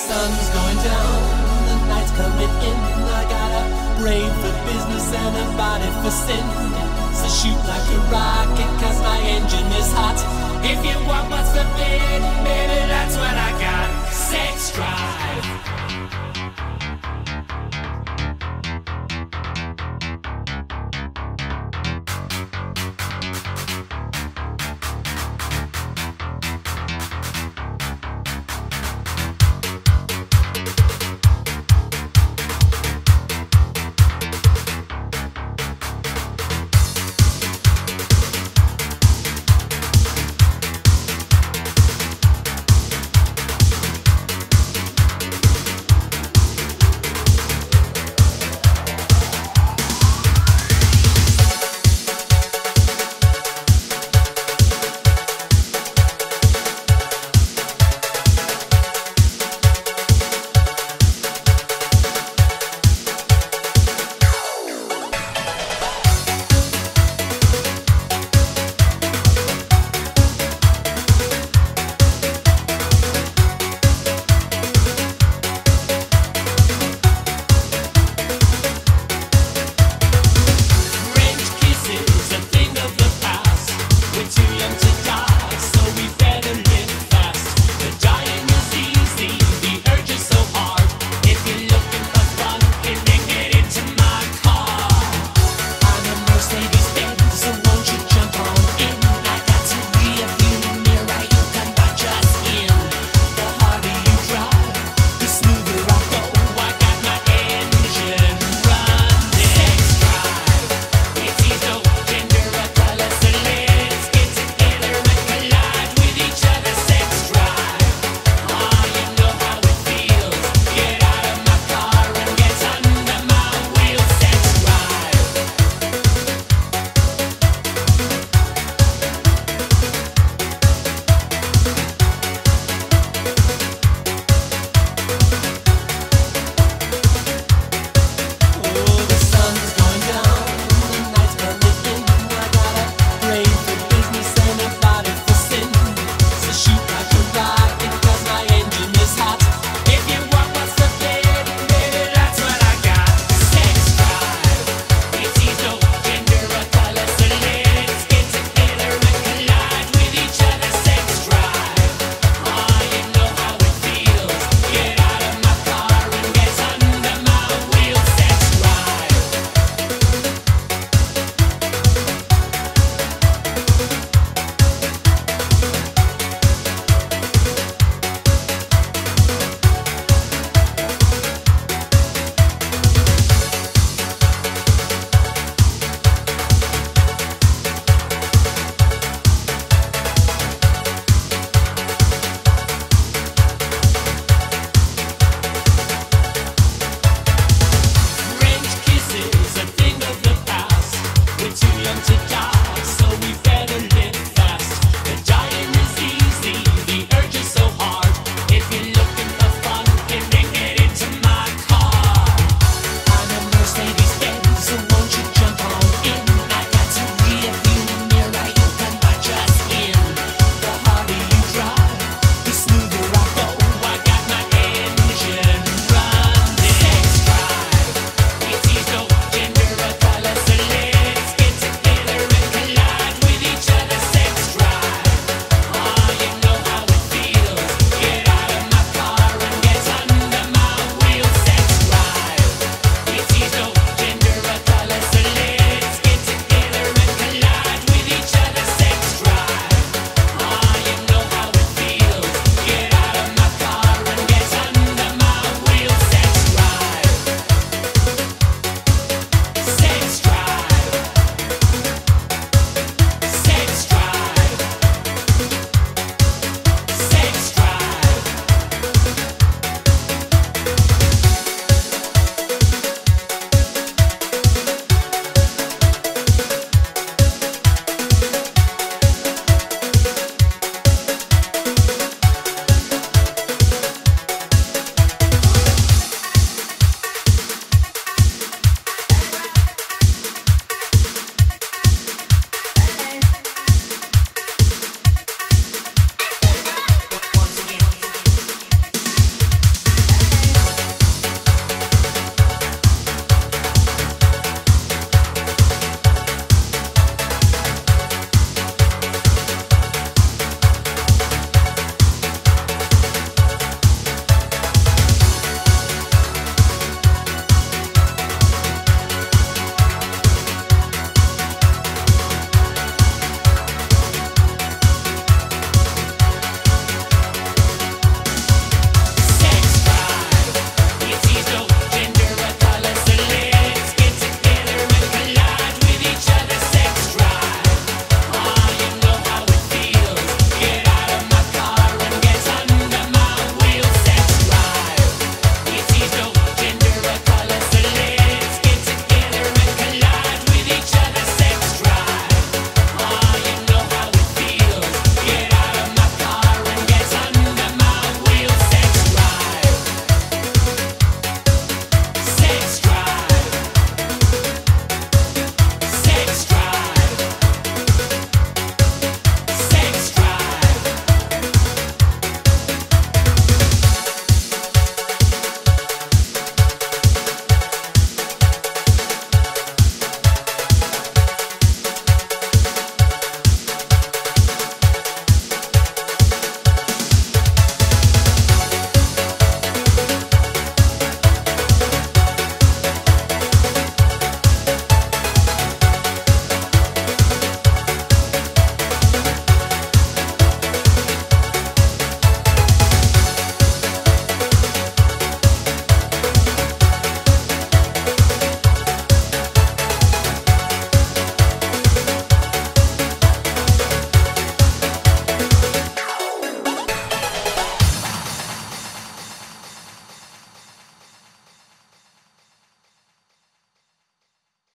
sun's going down, the night's coming in. I got a brain for business and a body for sin. So shoot like a rocket, cause my engine is hot. If you want what's forbidden, baby, that's what I got.